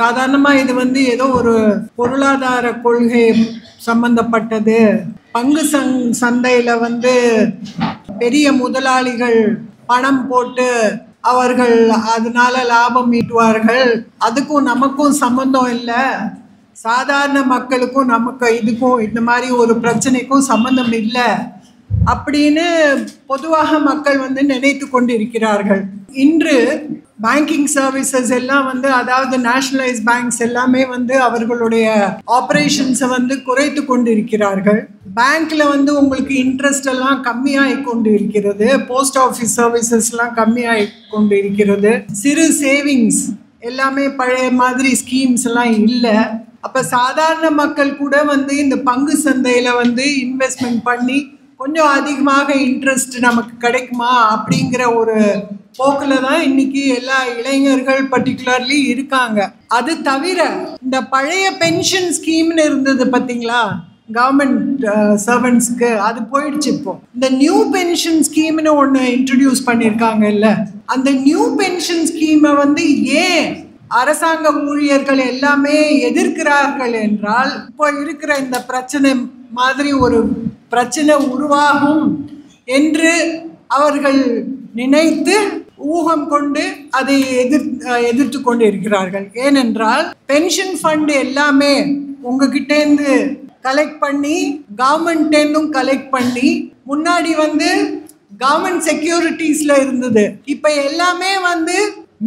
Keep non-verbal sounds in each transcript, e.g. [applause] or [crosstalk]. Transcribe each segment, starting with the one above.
சாதாரணமா இது வந்து ஏதோ ஒரு பொருளாதார கொள்கை சம்பந்தப்பட்டது. பங்கு சங் சந்தையில வந்து பெரிய முதலாளிகள் பணம் போட்டு அவர்கள் அதனால லாபம் ஈட்டுவார்கள். அதுக்கும் நமக்கும் சம்பந்தம் இல்லை. சாதாரண மக்களுக்கும் நமக்கு இதுக்கும் இந்த மாதிரி ஒரு பிரச்சனைக்கும் சம்பந்தம் இல்லை. அப்படின்னு பொதுவாக மக்கள் வந்து நினைத்து கொண்டிருக்கிறார்கள். இன்று பேங்கிங் சர்வீசஸ் எல்லாம் வந்து அதாவது நேஷனலைஸ் பேங்க்ஸ் எல்லாமே வந்து அவர்களுடைய ஆப்ரேஷன்ஸை வந்து குறைத்து கொண்டு இருக்கிறார்கள் பேங்க்ல வந்து உங்களுக்கு இன்ட்ரெஸ்ட் எல்லாம் கம்மியாகி கொண்டு இருக்கிறது போஸ்ட் ஆஃபீஸ் சர்வீசஸ்லாம் கம்மியாகி கொண்டு இருக்கிறது சிறு சேவிங்ஸ் எல்லாமே பழைய மாதிரி ஸ்கீம்ஸ் எல்லாம் இல்லை. அப்போ சாதாரண மக்கள் கூட வந்து இந்த பங்கு சந்தையில் வந்து இன்வெஸ்ட்மெண்ட் பண்ணி கொஞ்சம் அதிகமாக இன்ட்ரெஸ்ட் நமக்கு கிடைக்குமா அப்படிங்கிற ஒரு போக்கில் தான் இன்னைக்கு எல்லா இளைஞர்கள் பர்டிகுலர்லி இருக்காங்க. அது தவிர இந்த பழைய பென்ஷன் ஸ்கீம்னு இருந்தது பார்த்தீங்களா கவர்மெண்ட் சர்வன்ட்ஸ்க்கு அது போயிடுச்சு இப்போ. இந்த நியூ பென்ஷன் ஸ்கீம்னு ஒன்று இன்ட்ரடியூஸ் பண்ணியிருக்காங்கல்ல அந்த நியூ பென்ஷன் ஸ்கீமை வந்து ஏன் அரசாங்க ஊழியர்கள் எல்லாமே எதிர்க்கிறார்கள் என்றால் இப்போ இருக்கிற இந்த பிரச்சனை மாதிரி ஒரு பிரச்சனை உருவாகும் என்று அவர்கள் நினைத்து ஊகம் கொண்டு அதை எதிர் எதிர்த்து கொண்டு இருக்கிறார்கள் ஏனென்றால் பென்ஷன் ஃபண்டு எல்லாமே உங்ககிட்டேருந்து கலெக்ட் பண்ணி கவர்மெண்ட்லேருந்தும் கலெக்ட் பண்ணி முன்னாடி வந்து கவர்மெண்ட் செக்யூரிட்டிஸில் இருந்தது. இப்போ எல்லாமே வந்து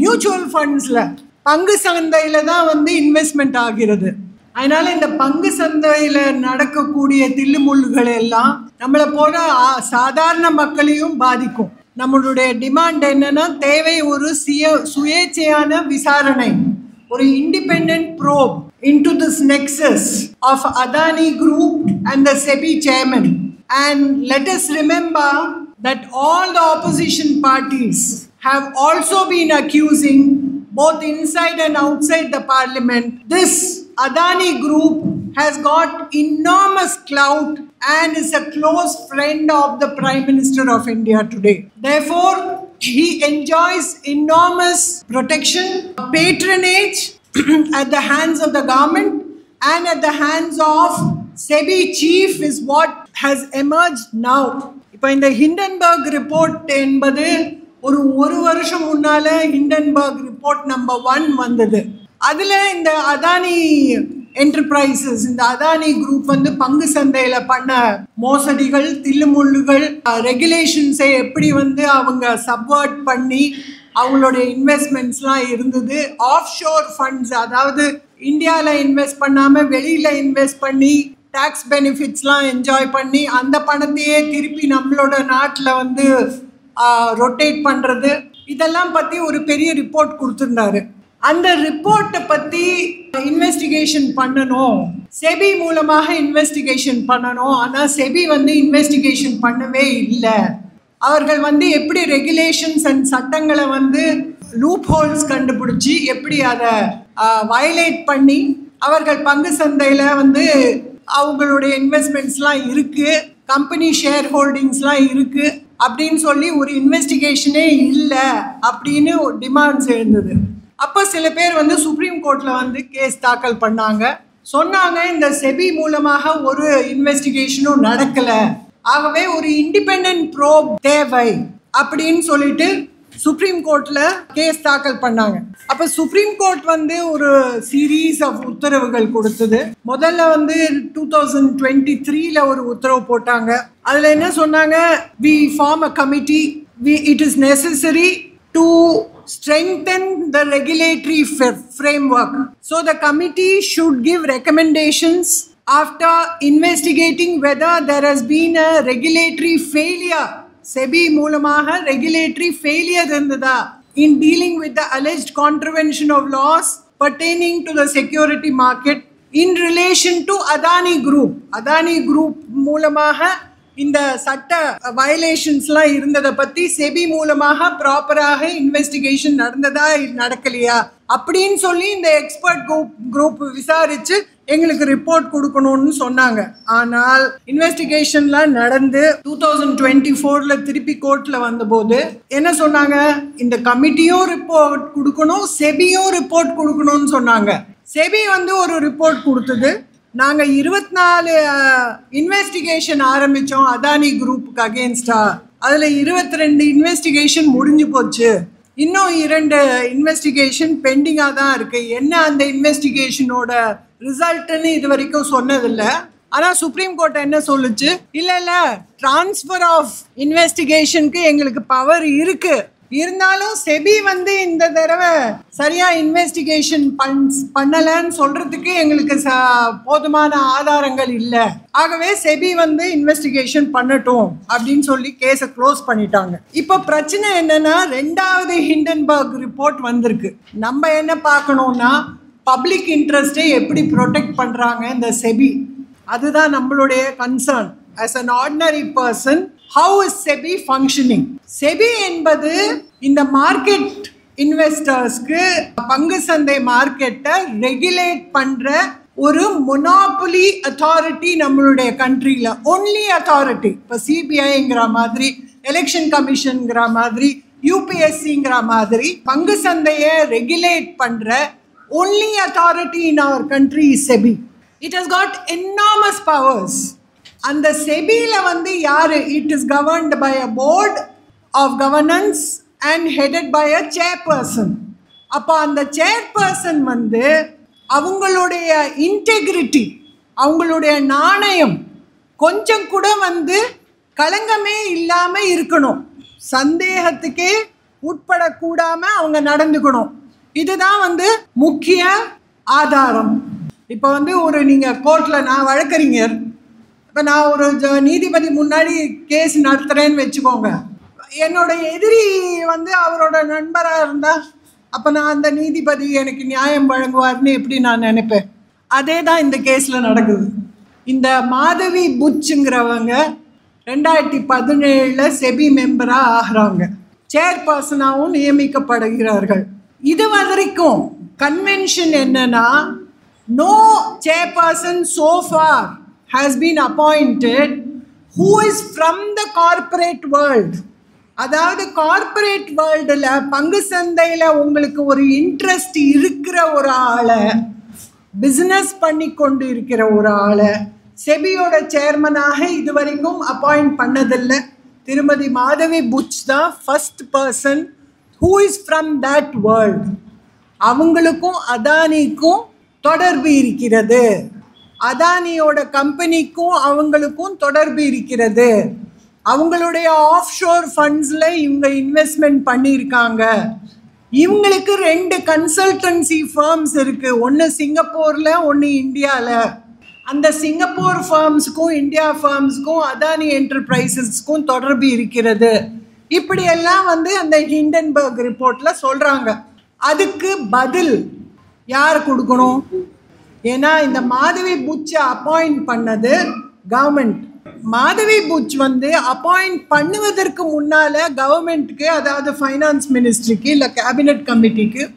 மியூச்சுவல் ஃபண்ட்ஸில் பங்கு சந்தையில் தான் வந்து இன்வெஸ்ட்மெண்ட் ஆகிறது. அதனால இந்த பங்கு சந்தையில நடக்கக்கூடிய தில்லுமுள்ளுகள் எல்லாம் நம்மளை போல சாதாரண மக்களையும் பாதிக்கும் நம்மளுடைய டிமாண்ட் என்னன்னா தேவை ஒரு சுய சுயேச்சையான விசாரணை ஒரு independent probe into this nexus of Adani group and the SEBI chairman and let us remember that all the opposition parties have also been accusing both inside and outside the parliament this Adani Group has got enormous clout and is a close friend of the Prime Minister of India today. Therefore, he enjoys enormous protection, patronage [clears throat] at the hands of the government and at the hands of SEBI chief is what has emerged now. இப்போ இந்த Hindenburg report என்பது ஒரு ஒரு வருஷம் முன்னால Hindenburg report number one வந்தது அதில் இந்த அதானி என்டர்பிரைசஸ் இந்த அதானி குரூப் வந்து பங்கு சந்தையில் பண்ண மோசடிகள் தில்லுமுள்ளுகள் ரெகுலேஷன்ஸை எப்படி வந்து அவங்க சப்வர்ட் பண்ணி அவங்களுடைய இன்வெஸ்ட்மெண்ட்ஸ்லாம் இருந்தது. ஆஃப் ஷோர் ஃபண்ட்ஸ் அதாவது இந்தியாவில் இன்வெஸ்ட் பண்ணாமல் வெளியில் இன்வெஸ்ட் பண்ணி டேக்ஸ் பெனிஃபிட்ஸ்லாம் என்ஜாய் பண்ணி அந்த பணத்தையே திருப்பி நம்மளோட நாட்டில் வந்து ரொட்டேட் பண்ணுறது இதெல்லாம் பற்றி ஒரு பெரிய ரிப்போர்ட் கொடுத்துருந்தாரு. அந்த ரிப்போர்ட்டை பற்றி இன்வெஸ்டிகேஷன் பண்ணணும். செபி மூலமாக இன்வெஸ்டிகேஷன் பண்ணணும். ஆனால் செபி வந்து இன்வெஸ்டிகேஷன் பண்ணவே இல்லை. அவர்கள் வந்து எப்படி ரெகுலேஷன்ஸ் அண்ட் சட்டங்களை வந்து லூப் ஹோல்ஸ் கண்டுபிடிச்சி எப்படி அதை வயலேட் பண்ணி அவர்கள் பங்கு சந்தையில் வந்து அவங்களுடைய இன்வெஸ்ட்மெண்ட்ஸ்லாம் இருக்குது கம்பெனி ஷேர் ஹோல்டிங்ஸ்லாம் இருக்குது அப்படின்னு சொல்லி ஒரு இன்வெஸ்டிகேஷனே இல்லை அப்படின்னு டிமாண்ட்ஸ் எழுந்தது. அப்போ சில பேர் வந்து சுப்ரீம் கோர்ட்டில் வந்து கேஸ் தாக்கல் பண்ணாங்க. சொன்னாங்க இந்த செபி மூலமாக ஒரு இன்வெஸ்டிகேஷனும் நடக்கலை. ஆகவே ஒரு இண்டிபெண்ட் ப்ரோப் தேவை அப்படின்னு சொல்லிட்டு சுப்ரீம் கோர்ட்டில் கேஸ் தாக்கல் பண்ணாங்க. அப்போ சுப்ரீம் கோர்ட் வந்து ஒரு சீரீஸ் ஆஃப் உத்தரவுகள் கொடுத்தது. முதல்ல வந்து டூ தௌசண்ட் டுவெண்ட்டி த்ரீல ஒரு உத்தரவு போட்டாங்க. அதில் என்ன சொன்னாங்க? We form a committee we it is necessary To strengthen the regulatory f- framework. So the committee should give recommendations after investigating whether there has been a regulatory failure. SEBI மூலமாக regulatory failure இருந்ததா in dealing with the alleged contravention of laws pertaining to the security market in relation to Adani Group. Adani Group மூலமாக இந்த சட்ட வயலேஷன்ஸ்லாம் இருந்ததை பற்றி SEBI மூலமாக ப்ராப்பராக investigation நடந்ததா நடக்கலையா? அப்படின்னு சொல்லி இந்த எக்ஸ்பர்ட் குரூப் குரூப் விசாரித்து எங்களுக்கு ரிப்போர்ட் கொடுக்கணும்னு சொன்னாங்க. ஆனால் இன்வெஸ்டிகேஷன்லாம் நடந்து டூ தௌசண்ட் டுவெண்ட்டி ஃபோரில் திருப்பி கோர்ட்டில் வந்தபோது என்ன சொன்னாங்க? இந்த கமிட்டியும் ரிப்போர்ட் கொடுக்கணும் செபியும் ரிப்போர்ட் கொடுக்கணும்னு சொன்னாங்க. செபி வந்து ஒரு ரிப்போர்ட் கொடுத்தது. நாங்கள் இருபத்தி நாலு இன்வெஸ்டிகேஷன் ஆரம்பித்தோம் அதானி குரூப்புக்கு அகேன்ஸ்டா அதில் இருபத்தி ரெண்டு இன்வெஸ்டிகேஷன் முடிஞ்சு போச்சு. இன்னும் இரண்டு இன்வெஸ்டிகேஷன் பெண்டிங்காக தான் இருக்குது என்ன அந்த இன்வெஸ்டிகேஷனோட ரிசல்ட்டுன்னு இது வரைக்கும் சொன்னதில்லை. ஆனால் சுப்ரீம் கோர்ட் என்ன சொல்லுச்சு? இல்லை இல்லை. ட்ரான்ஸ்ஃபர் ஆஃப் இன்வெஸ்டிகேஷனுக்கு எங்களுக்கு பவர் இருக்குது இருந்தாலும் செபி வந்து இந்த தடவை சரியா இன்வெஸ்டிகேஷன் பண் பண்ணலன்னு சொல்றதுக்கு எங்களுக்கு ச போதுமான ஆதாரங்கள் இல்லை. ஆகவே செபி வந்து இன்வெஸ்டிகேஷன் பண்ணட்டும் அப்படின்னு சொல்லி கேஸை க்ளோஸ் பண்ணிட்டாங்க. இப்போ பிரச்சனை என்னன்னா ரெண்டாவது ஹிண்டன்பர்க் ரிப்போர்ட் வந்திருக்கு. நம்ம என்ன பார்க்கணும்னா பப்ளிக் இன்ட்ரெஸ்டை எப்படி ப்ரொடெக்ட் பண்ணுறாங்க இந்த செபி? அதுதான் நம்மளுடைய concern as an ordinary person how is SEBI functioning SEBI என்பது இந்த மார்க்கெட் இன்வெஸ்டர்ஸ்க்கு பங்கு சந்தை மார்க்கெட்டை ரெகுலேட் பண்ற ஒரு மொனாபுலி அத்தாரிட்டி நம்மளுடைய கண்ட்ரியில் ஒன்லி அத்தாரிட்டி இப்போ சிபிஐங்கிற மாதிரி எலெக்ஷன் கமிஷனுங்கிற மாதிரி யூபிஎஸ்சிங்கிற மாதிரி பங்கு சந்தையை ரெகுலேட் பண்ற only authority in our country is SEBI it has got enormous powers அந்த செபியில் வந்து யார்? It is governed by a board of governance and headed by a chairperson அப்போ அந்த சேர்பர்சன் வந்து அவங்களுடைய இன்டெகிரிட்டி அவங்களுடைய நாணயம் கொஞ்சம் கூட வந்து களங்கமே இல்லாமல் இருக்கணும். சந்தேகத்துக்கே உட்படக்கூடாமல் அவங்க நடந்துக்கணும். இதுதான் வந்து முக்கிய ஆதாரம். இப்போ வந்து ஒரு நீங்கள் கோர்ட்டில் நான் வழக்கறிஞர். இப்போ நான் ஒரு நீதிபதி முன்னாடி கேஸ் நடத்துகிறேன்னு வச்சுக்கோங்க. என்னோட எதிரி வந்து அவரோட நண்பராக இருந்தால் அப்போ நான் அந்த நீதிபதி எனக்கு நியாயம் வழங்குவார்னு எப்படி நான் நினைப்பேன்? அதே தான் இந்த கேஸில் நடக்குது. இந்த மாதவி புச்சுங்கிறவங்க ரெண்டாயிரத்தி பதினேழில் செபி மெம்பராக ஆகிறாங்க. சேர்பர்சனாகவும் நியமிக்கப்படுகிறார்கள். இது வரைக்கும் கன்வென்ஷன் என்னன்னா no chairperson so far has been appointed who is from the corporate world. அதாவது கார்ப்பரேட் வேர்ல்டில் பங்கு சந்தையில் உங்களுக்கு ஒரு இன்ட்ரெஸ்ட் இருக்கிற ஒரு ஆளை பிஸ்னஸ் பண்ணி கொண்டு இருக்கிற ஒரு ஆளை செபியோட சேர்மனாக இதுவரைக்கும் அப்பாயிண்ட் பண்ணதில்லை. திருமதி மாதவி புட்ச் தான் first person who is from that world அவங்களுக்கும் அதானிக்கும் தொடர்பு இருக்கிறது. அதானியோட கம்பெனிக்கும் அவங்களுக்கும் தொடர்பு இருக்கிறது. அவங்களுடைய ஆஃப் ஷோர் ஃபண்ட்ஸில் இவங்க இன்வெஸ்ட்மெண்ட் பண்ணியிருக்காங்க. இவங்களுக்கு ரெண்டு கன்சல்டன்சி ஃபார்ம்ஸ் இருக்குது ஒன்று சிங்கப்பூரில் ஒன்று இந்தியாவில் அந்த சிங்கப்பூர் ஃபார்ம்ஸுக்கும் இந்தியா ஃபார்ம்ஸுக்கும் அதானி என்டர்பிரைசஸ்க்கும் தொடர்பு இருக்கிறது. இப்படியெல்லாம் வந்து அந்த ஹிண்டன்பர்க் ரிப்போர்ட்டில் சொல்கிறாங்க அதுக்கு பதில் யார் கொடுக்கணும்? ஏன்னா இந்த மாதவி பூச்சை அப்பாயிண்ட் பண்ணது கவர்மெண்ட் மாதவி பூச் வந்து அப்பாயிண்ட் பண்ணுவதற்கு முன்னால கவர்மெண்ட்டுக்கு அதாவது ஃபைனான்ஸ் மினிஸ்ட்ரிக்கு இல்லை கேபினட் கமிட்டிக்கு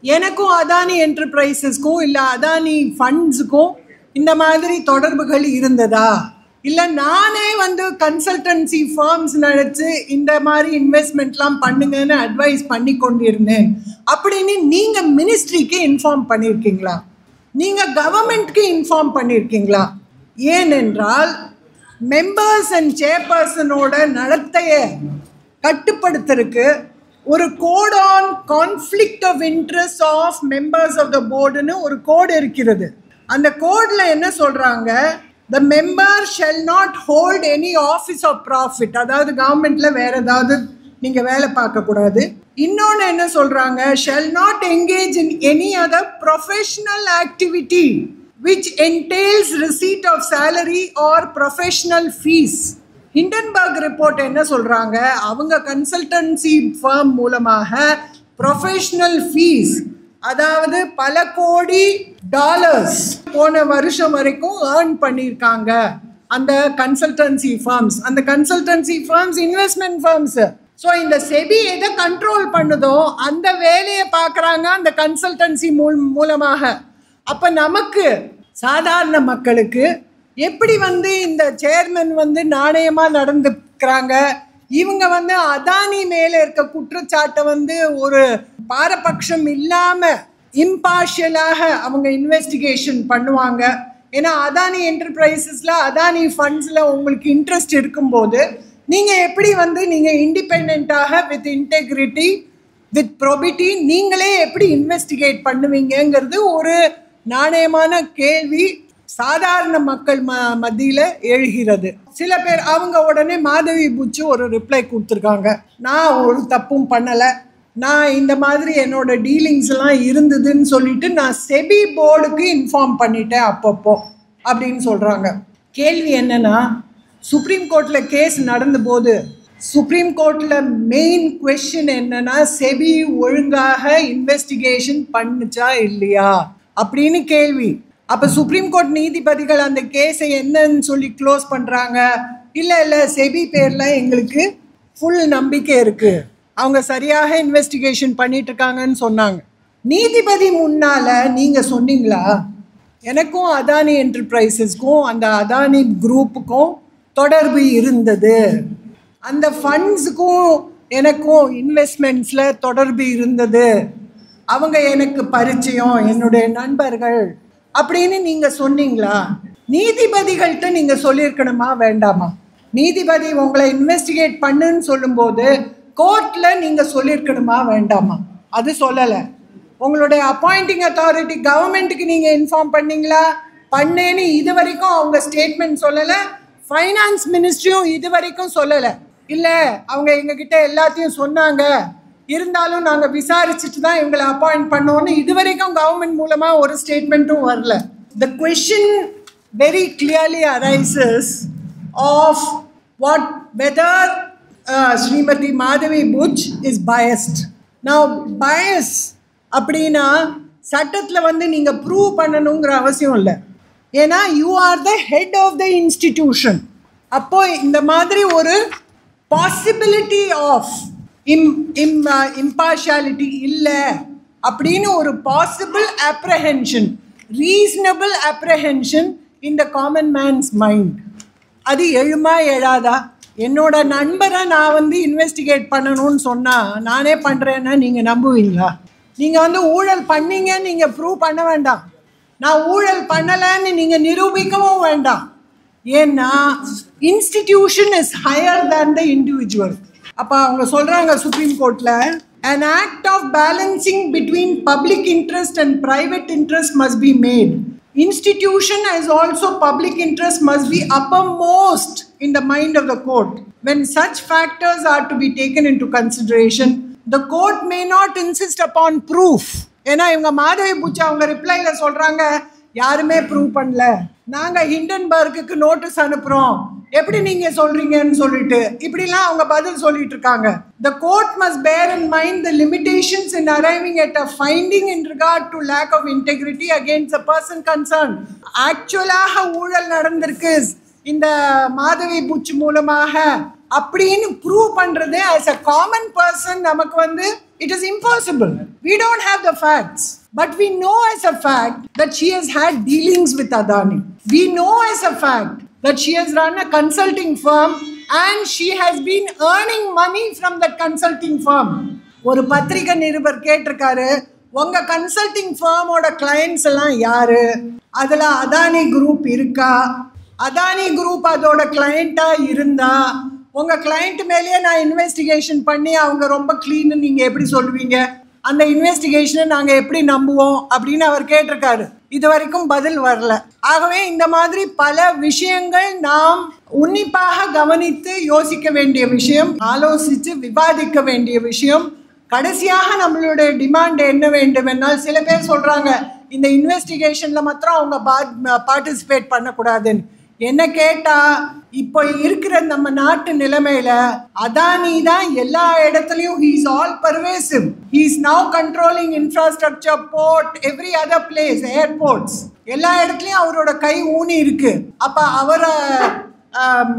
எனக்கும் அதானி என்டர்பிரைசஸ்க்கும் இல்லை அதானி ஃபண்ட்ஸுக்கும் இந்த மாதிரி தொடர்புகள் இருந்ததா? இல்லை நானே வந்து கன்சல்டன்சி ஃபார்ம்ஸ் நினச்சி இந்த மாதிரி இன்வெஸ்ட்மெண்ட்லாம் பண்ணுங்கன்னு அட்வைஸ் பண்ணி கொண்டிருந்தேன் அப்படின்னு நீங்கள் மினிஸ்ட்ரிக்கு இன்ஃபார்ம் பண்ணியிருக்கீங்களா நீங்கள் கவர்மெண்ட்க்கு இன்ஃபார்ம் பண்ணியிருக்கீங்களா ஏனென்றால் மெம்பர்ஸ் அண்ட் சேர்பர்சனோட நடத்தையை கட்டுப்படுத்துறதுக்கு ஒரு code on conflict of interest of members of the போர்டுன்னு ஒரு கோடு இருக்கிறது. அந்த கோடில் என்ன சொல்கிறாங்க the member shall not hold any office of profit அதாவது கவர்மெண்ட்டில் வேறு ஏதாவது நீங்கள் வேலை பார்க்கக்கூடாது. இன்னொன்று என்ன சொல்கிறாங்க shall not engage in any other professional activity which entails receipt of salary or professional fees Hindenburg report என்ன சொல்கிறாங்க அவங்க கன்சல்டன்சி ஃபார்ம் மூலமாக ப்ரொஃபஷனல் ஃபீஸ் அதாவது பல கோடி டாலர்ஸ் போன வருஷம் வரைக்கும் ஏர்ன் பண்ணியிருக்காங்க அந்த கன்சல்டன்சி ஃபார்ம்ஸ் அந்த consultancy firms investment firms so இந்த செபி எதை கண்ட்ரோல் பண்ணுதோ அந்த வேலையை பார்க்குறாங்க அந்த கன்சல்டன்சி மூல் மூலமாக. அப்போ நமக்கு சாதாரண மக்களுக்கு எப்படி வந்து இந்த சேர்மன் வந்து நாணயமாக நடந்துக்கிறாங்க? இவங்க வந்து அதானி மேலே இருக்க குற்றச்சாட்டை வந்து ஒரு பாரபட்சம் இல்லாமல் இம்பார்ஷியலாக அவங்க இன்வெஸ்டிகேஷன் பண்ணுவாங்க. ஏன்னா அதானி என்டர்பிரைசஸில் அதானி ஃபண்ட்ஸில் உங்களுக்கு இன்ட்ரெஸ்ட் இருக்கும்போது நீங்கள் எப்படி வந்து நீங்கள் இண்டிபெண்ட்டாக வித் இன்டெகிரிட்டி வித் ப்ரொபிட்டி நீங்களே எப்படி இன்வெஸ்டிகேட் பண்ணுவீங்கங்கிறது ஒரு நாணயமான கேள்வி சாதாரண மக்கள் ம மத்தியில் எழுகிறது. சில பேர் அவங்க உடனே மாதவி பூச்சி ஒரு ரிப்ளை கொடுத்துருக்காங்க. நான் ஒரு தப்பும் பண்ணலை. நான் இந்த மாதிரி என்னோட டீலிங்ஸ்லாம் இருந்ததுன்னு சொல்லிட்டு நான் செபி போர்டுக்கு இன்ஃபார்ம் பண்ணிட்டேன் அப்பப்போ அப்படின்னு சொல்கிறாங்க கேள்வி என்னென்னா சுப்ரீம் கோர்ட்டில் கேஸ் நடந்தபோது சுப்ரீம் கோர்ட்டில் மெயின் கொஷின் என்னன்னா செபி ஒழுங்காக இன்வெஸ்டிகேஷன் பண்ணுச்சா இல்லையா? அப்படின்னு கேள்வி. அப்போ சுப்ரீம் கோர்ட் நீதிபதிகள் அந்த கேஸை என்னன்னு சொல்லி க்ளோஸ் பண்ணுறாங்க இல்லை இல்லை செபி பேரில் எங்களுக்கு ஃபுல் நம்பிக்கை இருக்குது அவங்க சரியாக இன்வெஸ்டிகேஷன் பண்ணிட்டு இருக்காங்கன்னு சொன்னாங்க. நீதிபதி முன்னால் நீங்கள் சொன்னீங்களா? எனக்கும் அதானி என்டர்பிரைசஸ்க்கும் அந்த அதானி குரூப்புக்கும் தொடர்பு இருந்தது. அந்த ஃபண்ட்ஸுக்கும் எனக்கும் இன்வெஸ்ட்மெண்ட்ஸில் தொடர்பு இருந்தது. அவங்க எனக்கு பரிச்சயம் என்னுடைய நண்பர்கள் அப்படின்னு நீங்கள் சொன்னீங்களா? நீதிபதிகள்கிட்ட நீங்கள் சொல்லியிருக்கணுமா வேண்டாமா? நீதிபதி உங்களை இன்வெஸ்டிகேட் பண்ணுன்னு சொல்லும்போது கோர்ட்டில் நீங்கள் சொல்லியிருக்கணுமா வேண்டாமா? அது சொல்லலை. உங்களுடைய அப்பாயிண்டிங் அத்தாரிட்டி கவர்மெண்ட்டுக்கு நீங்கள் இன்ஃபார்ம் பண்ணீங்களா? பண்ணேன்னு இது வரைக்கும் அவங்க ஸ்டேட்மெண்ட் சொல்லலை. ஃபைனான்ஸ் மினிஸ்ட்ரியும் இது வரைக்கும் சொல்லலை. இல்லை அவங்க எங்ககிட்ட எல்லாத்தையும் சொன்னாங்க. இருந்தாலும் நாங்கள் விசாரிச்சுட்டு தான் இவங்களை அப்பாயிண்ட் பண்ணோன்னு இது வரைக்கும் கவர்மெண்ட் மூலமாக ஒரு ஸ்டேட்மெண்ட்டும் வரல. The question very clearly arises of what whether Shrimati Madhabi Buch is biased non biased அப்படின்னா சட்டத்தில் வந்து நீங்கள் ப்ரூவ் பண்ணணுங்கிற அவசியம் இல்லை. ஏன்னா you are the head of the institution அப்போ இந்த மாதிரி ஒரு possibility of im im impartiality இல்லை அப்படின்னு ஒரு possible apprehension reasonable apprehension in the common man's mind அது எழுமா எழாதா? என்னோட நண்பரை நான் வந்து இன்வெஸ்டிகேட் பண்ணணும்னு சொன்னால் நானே பண்ணுறேன்னா நீங்கள் நம்புவீங்களா? நீங்கள் வந்து ஊழல் பண்ணீங்கன்னு நீங்கள் ப்ரூவ் பண்ண வேண்டாம். நான் ஊழல் பண்ணலைன்னு நீங்கள் நிரூபிக்கவும் வேண்டாம் ஏன்னா institution is higher than the individual அப்போ அவங்க சொல்கிறாங்க சுப்ரீம் கோர்ட்டில் an act of balancing between public interest and private interest must be made institution as also public interest must be uppermost in the mind of the court when such factors are to be taken into consideration the court may not insist upon proof ஏன்னா இவங்க மாதவி பூச்சி அவங்க ரிப்ளைல சொல்றாங்க யாருமே prove பண்ணல. நாங்க ஹிண்டன்பர்க்கு notice அனுப்புறோம். எப்படி நீங்க சொல்றீங்கன்னு சொல்லிட்டு இப்படிலாம் அவங்க பதில் சொல்லிட்டு இருக்காங்க. The court must bear in mind the limitations in arriving at a finding in regard to lack of integrity against a person concern ஆக்சுவலாக ஊழல் நடந்திருக்கு. இந்த மாதவி பூச்சி மூலமாக. அப்படின்னு ப்ரூவ் பண்ணுறது ஆஸ் அ காமன் பர்சன் நமக்கு வந்து it is impossible we don't have the facts but we know as a fact that she has had dealings with adani we know as a fact that she has run a consulting firm and she has been earning money from that consulting firm ஒரு பத்திரிகை நிருபர் கேட்டிருக்காரு உங்க consulting ஃபர்மோட clients எல்லாம் யாரு அதுல Adani group இருக்கா Adani group அதோட கிளையண்டா இருந்தா உங்கள் கிளைண்ட் மேலேயே நான் இன்வெஸ்டிகேஷன் பண்ணி அவங்க ரொம்ப க்ளீன்னு நீங்கள் எப்படி சொல்லுவீங்க? அந்த இன்வெஸ்டிகேஷனை நாங்கள் எப்படி நம்புவோம் அப்படின்னு அவர் கேட்டிருக்காரு. இது வரைக்கும் பதில் வரல. ஆகவே இந்த மாதிரி பல விஷயங்கள் நாம் உன்னிப்பாக கவனித்து யோசிக்க வேண்டிய விஷயம் ஆலோசித்து விவாதிக்க வேண்டிய விஷயம் கடைசியாக நம்மளுடைய டிமாண்ட் என்ன வேண்டும் என்னால் சில பேர் சொல்கிறாங்க இந்த இன்வெஸ்டிகேஷனில் மாத்திரம் அவங்க பார்ட்டிசிபேட் பண்ணக்கூடாதுன்னு. என்ன கேட்டா இப்போ இருக்கிற நம்ம நாட்டு நிலைமையில அதானி தான் எல்லா இடத்துலயும் he's all pervasive he's now controlling infrastructure port every other place airports எல்லா இடத்துலயும் அவரோட கை ஊனி இருக்கு. அப்ப அவரை um,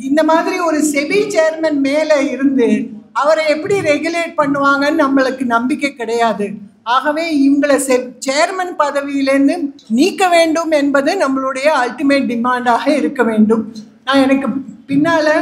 இந்த மாதிரி ஒரு செபி சேர்மன் மேலே இருந்து அவரை எப்படி ரெகுலேட் பண்ணுவாங்கன்னு நம்மளுக்கு நம்பிக்கை கிடையாது. ஆகவே இவங்களை செ சேர்மன் பதவியிலேருந்து நீக்க வேண்டும் என்பது நம்மளுடைய அல்டிமேட் டிமாண்டாக இருக்க வேண்டும். நான் எனக்கு பின்னால்